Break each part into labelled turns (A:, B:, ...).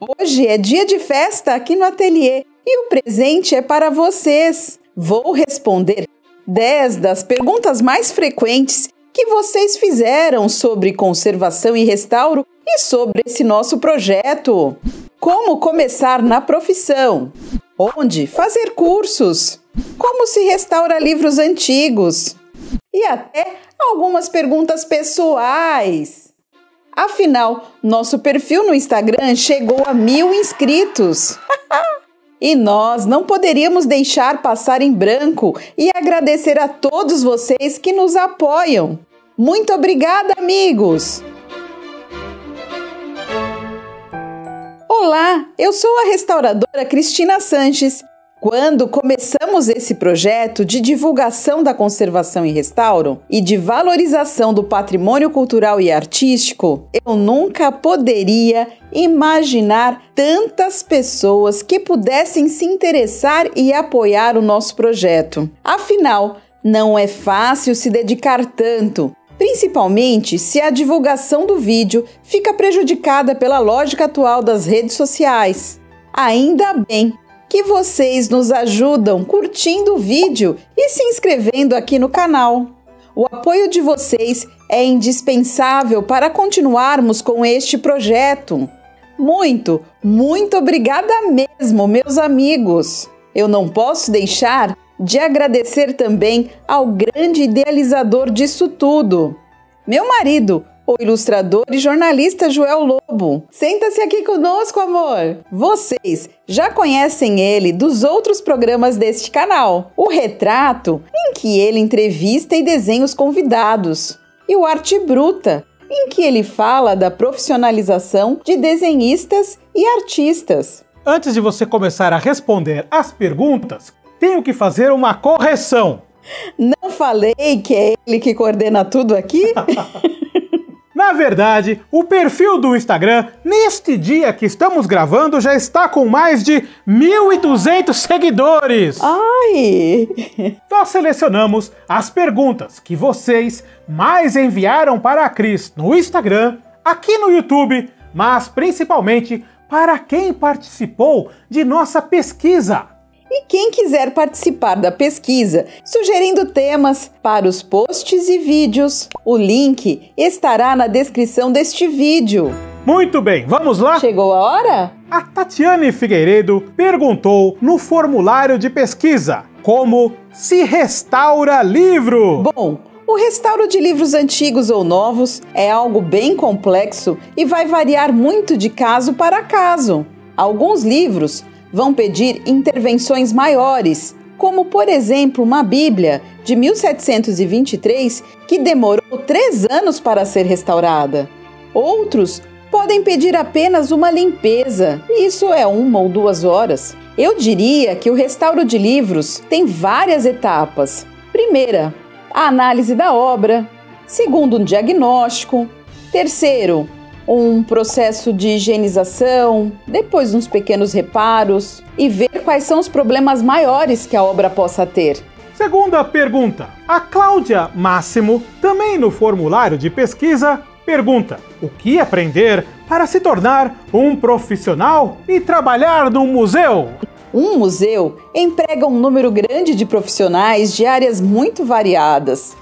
A: Hoje é dia de festa aqui no ateliê e o presente é para vocês. Vou responder 10 das perguntas mais frequentes que vocês fizeram sobre conservação e restauro e sobre esse nosso projeto. Como começar na profissão? Onde fazer cursos? Como se restaura livros antigos? E até algumas perguntas pessoais. Afinal, nosso perfil no Instagram chegou a mil inscritos. E nós não poderíamos deixar passar em branco e agradecer a todos vocês que nos apoiam. Muito obrigada, amigos! Olá, eu sou a restauradora Cristina Sanches quando começamos esse projeto de divulgação da conservação e restauro e de valorização do patrimônio cultural e artístico, eu nunca poderia imaginar tantas pessoas que pudessem se interessar e apoiar o nosso projeto. Afinal, não é fácil se dedicar tanto, principalmente se a divulgação do vídeo fica prejudicada pela lógica atual das redes sociais. Ainda bem que vocês nos ajudam curtindo o vídeo e se inscrevendo aqui no canal. O apoio de vocês é indispensável para continuarmos com este projeto. Muito, muito obrigada mesmo, meus amigos! Eu não posso deixar de agradecer também ao grande idealizador disso tudo, meu marido, o ilustrador e jornalista Joel Lobo. Senta-se aqui conosco, amor. Vocês já conhecem ele dos outros programas deste canal. O Retrato, em que ele entrevista e desenha os convidados, e o Arte Bruta, em que ele fala da profissionalização de desenhistas e artistas.
B: Antes de você começar a responder as perguntas, tenho que fazer uma correção.
A: Não falei que é ele que coordena tudo aqui?
B: Na verdade, o perfil do Instagram, neste dia que estamos gravando, já está com mais de 1.200 seguidores!
A: Ai!
B: Nós selecionamos as perguntas que vocês mais enviaram para a Cris no Instagram, aqui no YouTube, mas principalmente para quem participou de nossa pesquisa.
A: E quem quiser participar da pesquisa, sugerindo temas para os posts e vídeos, o link estará na descrição deste vídeo.
B: Muito bem, vamos lá?
A: Chegou a hora?
B: A Tatiane Figueiredo perguntou no formulário de pesquisa como se restaura livro.
A: Bom, o restauro de livros antigos ou novos é algo bem complexo e vai variar muito de caso para caso. Alguns livros vão pedir intervenções maiores, como por exemplo uma Bíblia de 1723 que demorou três anos para ser restaurada. Outros podem pedir apenas uma limpeza, isso é uma ou duas horas. Eu diria que o restauro de livros tem várias etapas. Primeira, a análise da obra. Segundo, um diagnóstico. Terceiro, um processo de higienização, depois uns pequenos reparos e ver quais são os problemas maiores que a obra possa ter.
B: Segunda pergunta. A Cláudia Máximo, também no formulário de pesquisa, pergunta: o que aprender para se tornar um profissional e trabalhar num museu?
A: Um museu emprega um número grande de profissionais de áreas muito variadas.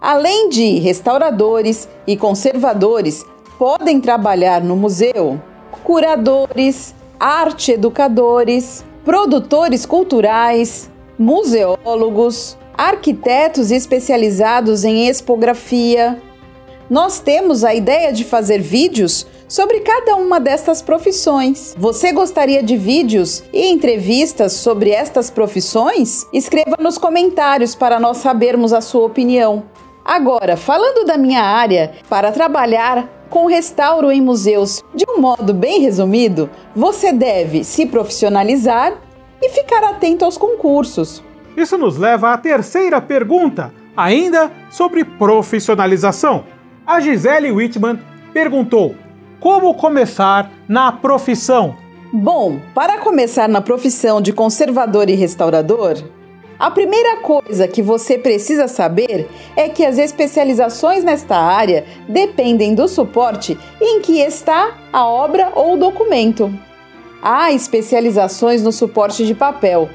A: Além de restauradores e conservadores, podem trabalhar no museu curadores, arte educadores, produtores culturais, museólogos, arquitetos especializados em expografia. Nós temos a ideia de fazer vídeos sobre cada uma destas profissões. Você gostaria de vídeos e entrevistas sobre estas profissões? Escreva nos comentários para nós sabermos a sua opinião. Agora, falando da minha área, para trabalhar com restauro em museus de um modo bem resumido, você deve se profissionalizar e ficar atento aos concursos.
B: Isso nos leva à terceira pergunta, ainda sobre profissionalização. A Gisele Whitman perguntou: Como começar na profissão?
A: Bom, para começar na profissão de conservador e restaurador, a primeira coisa que você precisa saber é que as especializações nesta área dependem do suporte em que está a obra ou documento. Há especializações no suporte de papel,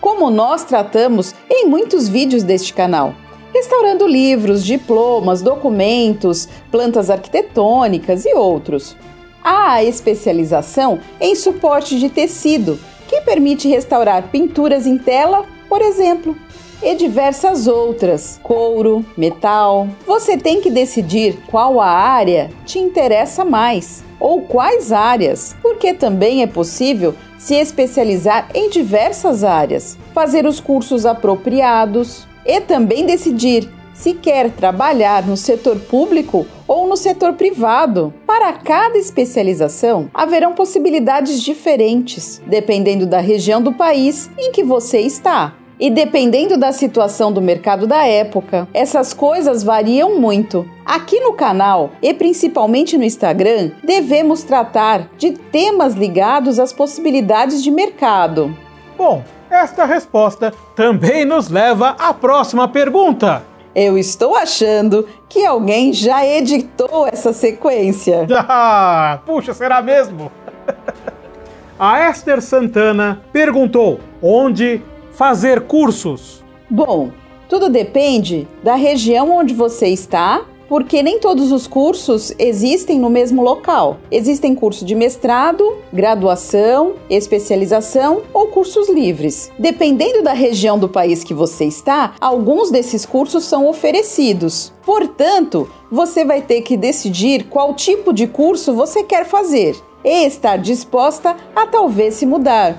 A: como nós tratamos em muitos vídeos deste canal, restaurando livros, diplomas, documentos, plantas arquitetônicas e outros. Há a especialização em suporte de tecido, que permite restaurar pinturas em tela, por exemplo, e diversas outras, couro, metal. Você tem que decidir qual a área te interessa mais ou quais áreas, porque também é possível se especializar em diversas áreas, fazer os cursos apropriados e também decidir se quer trabalhar no setor público ou no setor privado. Para cada especialização, haverão possibilidades diferentes, dependendo da região do país em que você está. E dependendo da situação do mercado da época, essas coisas variam muito. Aqui no canal e principalmente no Instagram, devemos tratar de temas ligados às possibilidades de mercado.
B: Bom, esta resposta também nos leva à próxima pergunta.
A: Eu estou achando que alguém já editou essa sequência.
B: Ah, puxa, será mesmo? A Esther Santana perguntou onde fazer cursos?
A: Bom, tudo depende da região onde você está, porque nem todos os cursos existem no mesmo local. Existem curso de mestrado, graduação, especialização ou cursos livres. Dependendo da região do país que você está, alguns desses cursos são oferecidos. Portanto, você vai ter que decidir qual tipo de curso você quer fazer e estar disposta a talvez se mudar.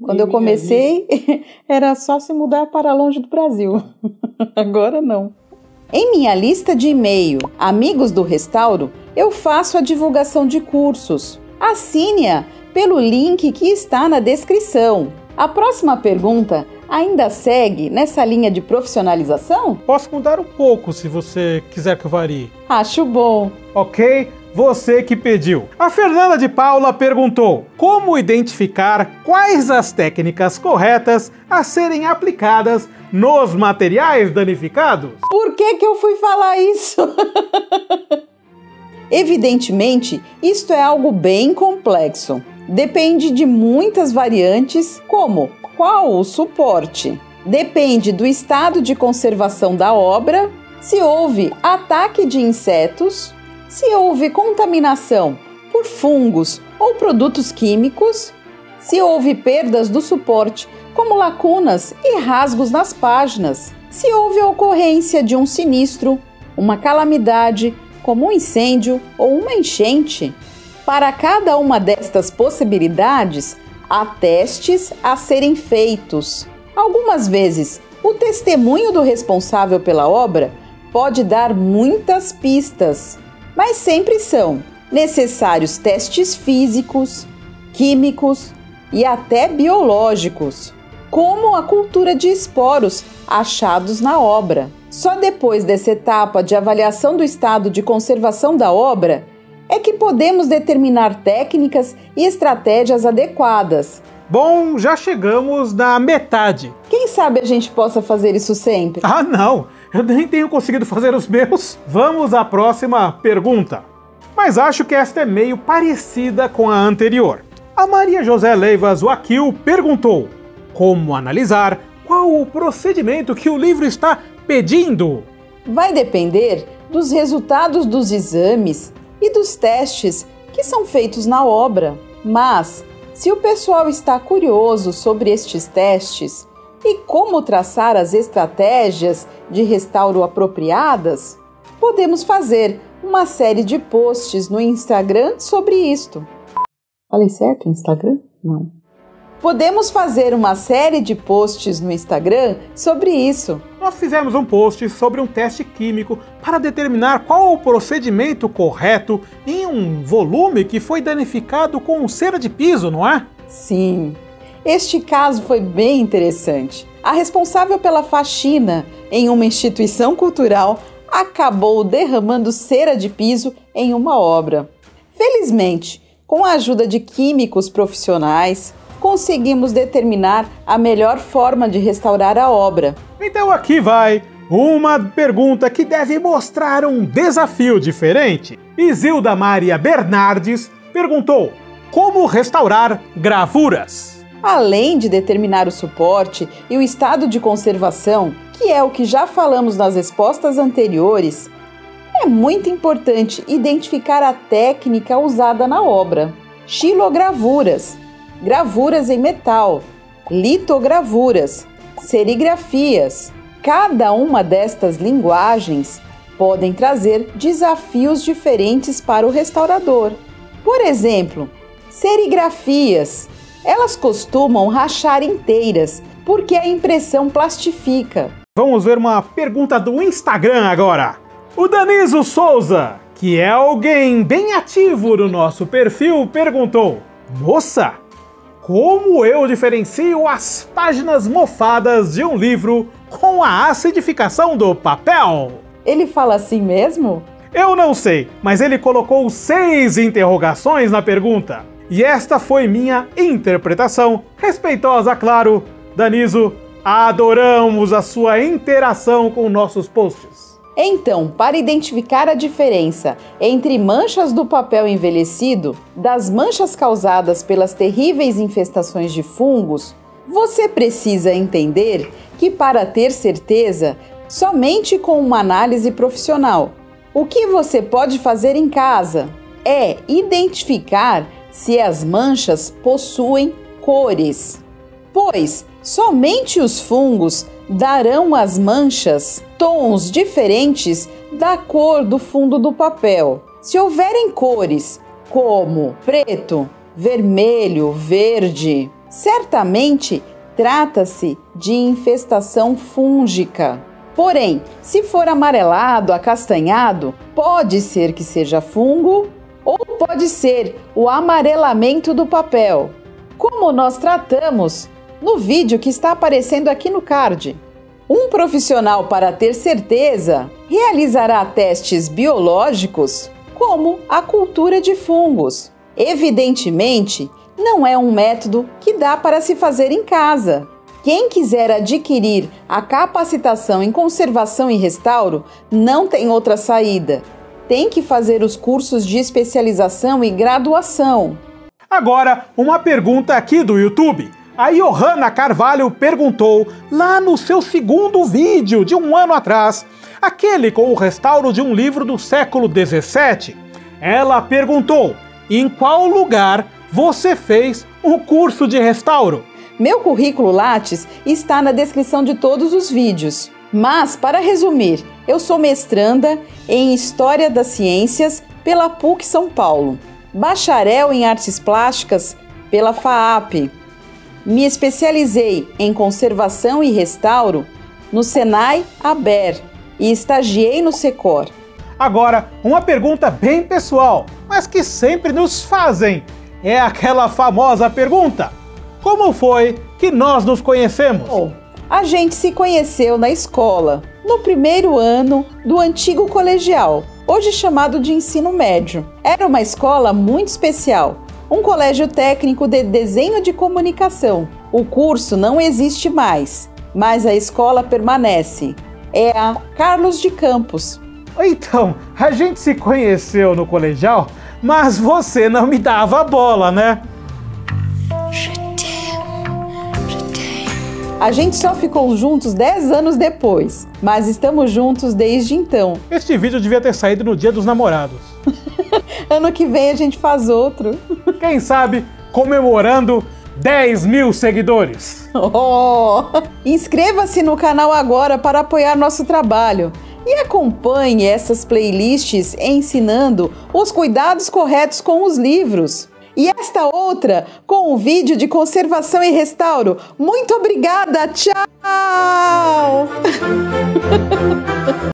A: Quando eu comecei, era só se mudar para longe do Brasil. Agora não. Em minha lista de e-mail Amigos do Restauro, eu faço a divulgação de cursos. Assine-a pelo link que está na descrição. A próxima pergunta ainda segue nessa linha de profissionalização?
B: Posso mudar um pouco se você quiser que eu varie.
A: Acho bom.
B: Ok? Você que pediu. A Fernanda de Paula perguntou: como identificar quais as técnicas corretas a serem aplicadas nos materiais danificados?
A: Por que, que eu fui falar isso? Evidentemente, isto é algo bem complexo. Depende de muitas variantes, como qual o suporte. Depende do estado de conservação da obra, se houve ataque de insetos, se houve contaminação por fungos ou produtos químicos, se houve perdas do suporte, como lacunas e rasgos nas páginas, se houve a ocorrência de um sinistro, uma calamidade, como um incêndio ou uma enchente. Para cada uma destas possibilidades, há testes a serem feitos. Algumas vezes, o testemunho do responsável pela obra pode dar muitas pistas mas sempre são necessários testes físicos, químicos e até biológicos, como a cultura de esporos achados na obra. Só depois dessa etapa de avaliação do estado de conservação da obra é que podemos determinar técnicas e estratégias adequadas.
B: Bom, já chegamos na metade.
A: Quem sabe a gente possa fazer isso sempre?
B: Ah, não! Eu nem tenho conseguido fazer os meus. Vamos à próxima pergunta. Mas acho que esta é meio parecida com a anterior. A Maria José Leivas Wakil perguntou: Como analisar qual o procedimento que o livro está pedindo?
A: Vai depender dos resultados dos exames e dos testes que são feitos na obra. Mas, se o pessoal está curioso sobre estes testes, e como traçar as estratégias de restauro apropriadas? Podemos fazer uma série de posts no Instagram sobre isto. Falei certo, Instagram? Não. Podemos fazer uma série de posts no Instagram sobre isso.
B: Nós fizemos um post sobre um teste químico para determinar qual o procedimento correto em um volume que foi danificado com cera de piso, não é?
A: Sim, este caso foi bem interessante. A responsável pela faxina em uma instituição cultural acabou derramando cera de piso em uma obra. Felizmente, com a ajuda de químicos profissionais, conseguimos determinar a melhor forma de restaurar a obra.
B: Então aqui vai uma pergunta que deve mostrar um desafio diferente. Isilda Maria Bernardes perguntou: como restaurar gravuras.
A: Além de determinar o suporte e o estado de conservação, que é o que já falamos nas respostas anteriores, é muito importante identificar a técnica usada na obra. Xilogravuras, gravuras em metal, litogravuras, serigrafias. Cada uma destas linguagens podem trazer desafios diferentes para o restaurador. Por exemplo, serigrafias. Elas costumam rachar inteiras porque a impressão plastifica.
B: Vamos ver uma pergunta do Instagram agora. O Daniso Souza, que é alguém bem ativo no nosso perfil, perguntou: Moça, como eu diferencio as páginas mofadas de um livro com a acidificação do papel?
A: Ele fala assim mesmo?
B: Eu não sei, mas ele colocou seis interrogações na pergunta. E esta foi minha interpretação, respeitosa, claro. Daniso, adoramos a sua interação com nossos posts.
A: Então, para identificar a diferença entre manchas do papel envelhecido das manchas causadas pelas terríveis infestações de fungos, você precisa entender que, para ter certeza, somente com uma análise profissional, o que você pode fazer em casa é identificar se as manchas possuem cores, pois somente os fungos darão às manchas tons diferentes da cor do fundo do papel. Se houverem cores como preto, vermelho, verde, certamente trata-se de infestação fúngica. Porém, se for amarelado, acastanhado, pode ser que seja fungo ou pode ser o amarelamento do papel, como nós tratamos no vídeo que está aparecendo aqui no card. Um profissional, para ter certeza, realizará testes biológicos, como a cultura de fungos. Evidentemente, não é um método que dá para se fazer em casa. Quem quiser adquirir a capacitação em conservação e restauro não tem outra saída. Tem que fazer os cursos de especialização e graduação.
B: Agora, uma pergunta aqui do YouTube. A Johanna Carvalho perguntou lá no seu segundo vídeo de um ano atrás, aquele com o restauro de um livro do século 17. Ela perguntou: em qual lugar você fez um curso de restauro?
A: Meu currículo Lattes está na descrição de todos os vídeos. Mas, para resumir, eu sou mestranda em História das Ciências pela PUC São Paulo, bacharel em Artes Plásticas pela FAAP, me especializei em conservação e restauro no Senai Aber e estagiei no Secor.
B: Agora, uma pergunta bem pessoal, mas que sempre nos fazem. É aquela famosa pergunta: Como foi que nós nos conhecemos?
A: Oh, a gente se conheceu na escola, no primeiro ano do antigo colegial, hoje chamado de ensino médio. Era uma escola muito especial, um colégio técnico de desenho de comunicação. O curso não existe mais, mas a escola permanece. É a Carlos de Campos.
B: Então, a gente se conheceu no colegial, mas você não me dava bola, né?
A: A gente só ficou juntos 10 anos depois, mas estamos juntos desde então.
B: Este vídeo devia ter saído no Dia dos Namorados.
A: ano que vem a gente faz outro.
B: Quem sabe comemorando 10 mil seguidores.
A: Oh! Inscreva-se no canal agora para apoiar nosso trabalho e acompanhe essas playlists ensinando os cuidados corretos com os livros. E esta outra com o vídeo de conservação e restauro. Muito obrigada! Tchau!